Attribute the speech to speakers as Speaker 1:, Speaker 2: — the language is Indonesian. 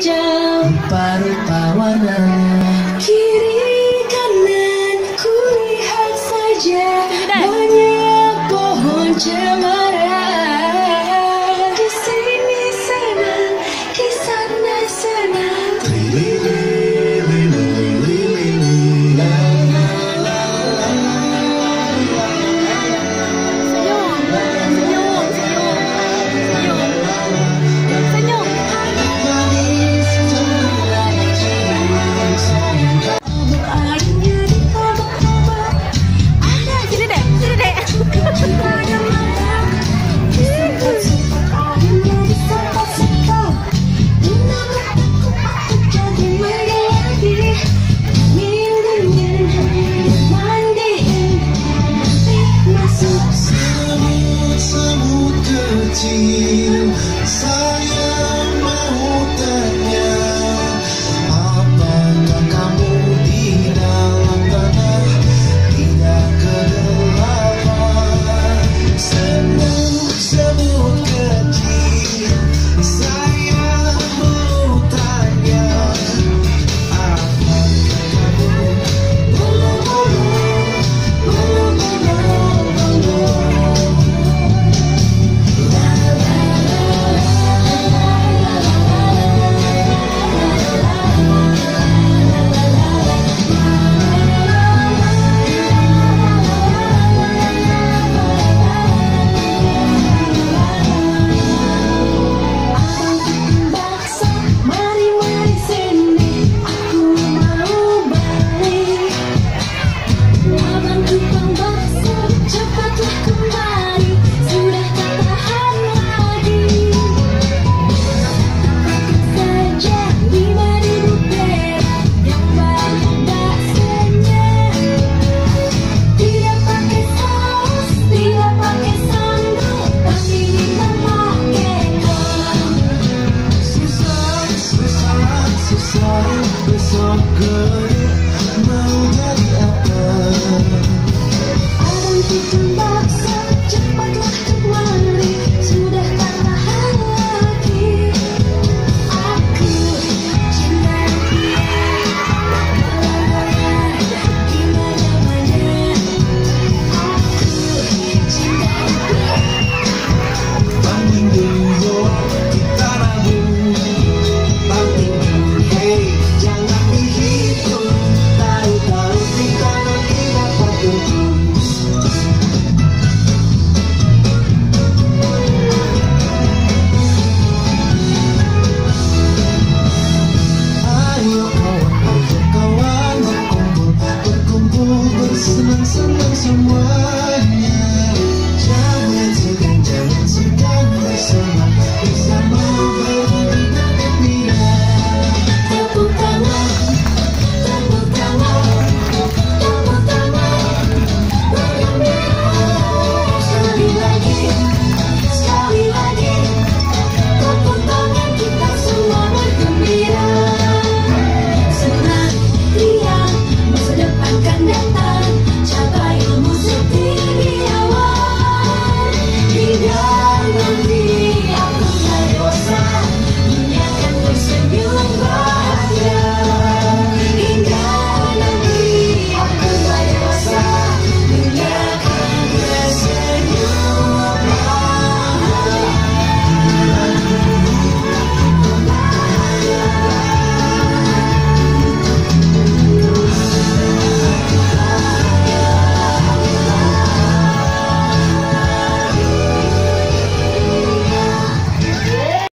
Speaker 1: hijau.
Speaker 2: Rupa-rupa warna see